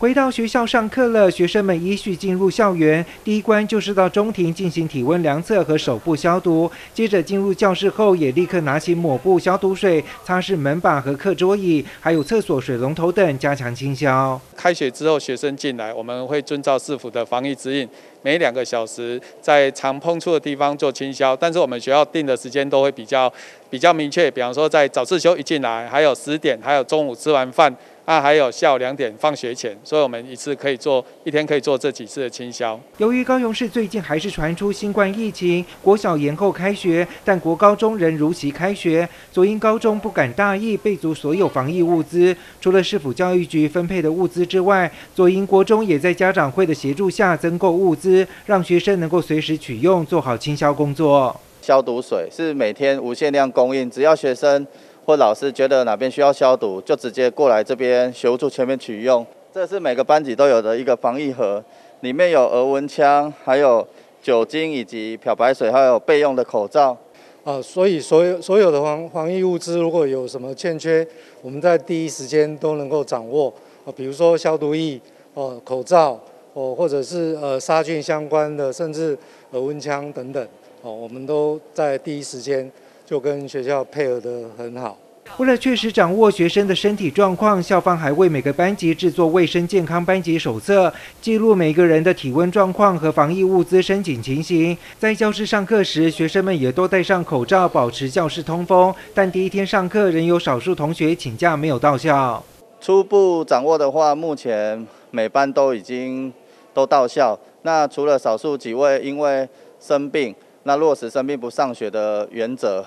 回到学校上课了，学生们依序进入校园。第一关就是到中庭进行体温量测和手部消毒。接着进入教室后，也立刻拿起抹布、消毒水擦拭门把和课桌椅，还有厕所水龙头等，加强清消。开学之后，学生进来，我们会遵照市府的防疫指引，每两个小时在常碰触的地方做清消。但是我们学校定的时间都会比较比较明确，比方说在早自修一进来，还有十点，还有中午吃完饭。那还有下午两点放学前，所以我们一次可以做一天可以做这几次的清消。由于高雄市最近还是传出新冠疫情，国小延后开学，但国高中仍如期开学。左营高中不敢大意，备足所有防疫物资。除了市府教育局分配的物资之外，左营国中也在家长会的协助下增购物资，让学生能够随时取用，做好清消工作。消毒水是每天无限量供应，只要学生。或老师觉得哪边需要消毒，就直接过来这边学务处前面取用。这是每个班级都有的一个防疫盒，里面有额温枪，还有酒精以及漂白水，还有备用的口罩。啊，所以所有所有的防防疫物资如果有什么欠缺，我们在第一时间都能够掌握。啊，比如说消毒液、哦口罩、哦或者是呃杀菌相关的，甚至额温枪等等，哦我们都在第一时间。就跟学校配合得很好。为了确实掌握学生的身体状况，校方还为每个班级制作卫生健康班级手册，记录每个人的体温状况和防疫物资申请情形。在教室上课时，学生们也都戴上口罩，保持教室通风。但第一天上课，仍有少数同学请假没有到校。初步掌握的话，目前每班都已经都到校。那除了少数几位因为生病，那落实生病不上学的原则。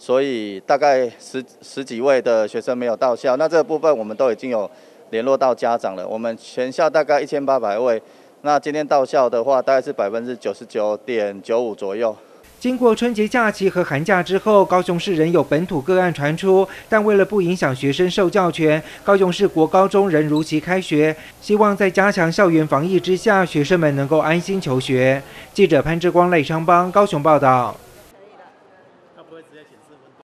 所以大概十十几位的学生没有到校，那这个部分我们都已经有联络到家长了。我们全校大概一千八百位，那今天到校的话，大概是百分之九十九点九五左右。经过春节假期和寒假之后，高雄市仍有本土个案传出，但为了不影响学生受教权，高雄市国高中仍如期开学。希望在加强校园防疫之下，学生们能够安心求学。记者潘志光、赖昌邦高雄报道。